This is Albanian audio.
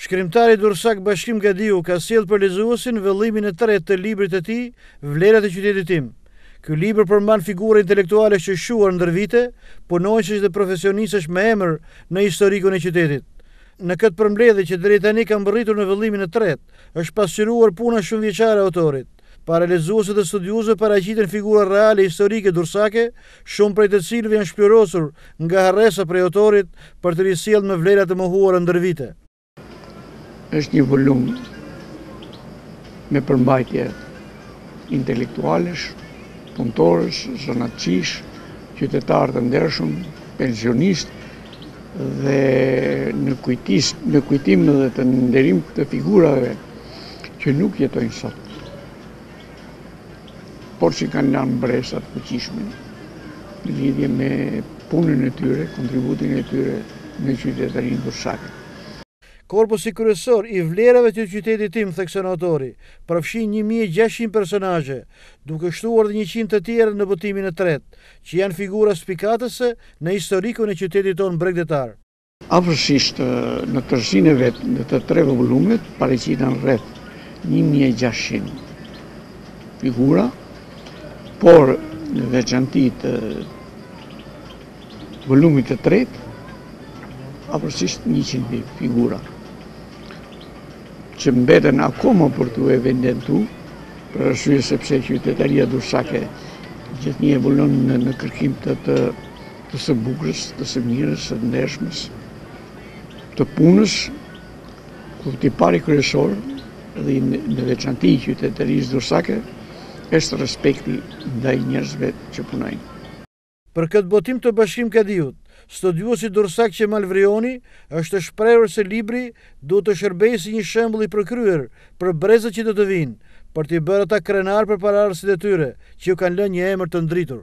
Shkrimtari durrsak Bashkim Gadiu ka sjellë për lexuesin vëllimin e tretë të librit të tij, Vlerat e qytetit tim. Ky libër përmban figura intelektuale të shquar ndër vite, punonjësish dhe profesionistësh me emër në historikun e qytetit. Në këtë përmbledhje që deri tani ka mbërritur në vëllimin e tretë, është pasqyruar puna shumëvjeçare e autorit. Para lexuesve dhe studiuesve paraqiten figura reale historike durrsake, shumë prej të cilëve janë shpluhurosur nga harresa prej autorit për t'u risjellë me vlerat e mohuara ndër vite. Është një volum me përmbajtje intelektualësh, punëtorësh, zanatçinjsh, qytetarë të ndershëm, pensionistë dhe në kujtis, në kujtim edhe të nderim të figurave që nuk jetojnë sot, por që kanë lanë mbresa të fuqishme në lidhje me punën e tyre, kontributin e tyre në qytetarinë durrsake. Korpusi kryesor i vlerave të qytetit tim, thekson autori, përfshin një mijë e gjashtëqind personazhe, duke shtuar dhe njëqind të tjerë në botimin e tretë, që janë figura spikatëse në historikun e qytetit tonë bregdetar. Afërsisht në tërësinë e vet në të tre volumet paraqiten rreth një mijë e gjashtëqind figura, por në veçanti të volumit të tretë afërsisht 100 figura që mbeten akoma për t'u evidentu, për arsye sepse qytetaria durrsake gjithnjë evolon në, në kërkim të të të së bukurës, të së mirës, të ndershmes, të punës, ku tipari kryesor dhe në veçanti i qytetarisë durrsake është respekti ndaj njerëzve që punojnë. Për këtë botim të Bashkim Gadiut, studiuesi durrsak Qemal Vrioni është shprehur se libri Duhet të shërbejë si një shembull i përkryer për brezat që do të vijnë, për t'i bërë ata krenarë për paraardhësit e tyre, që u kanë lënë një emër të ndritur.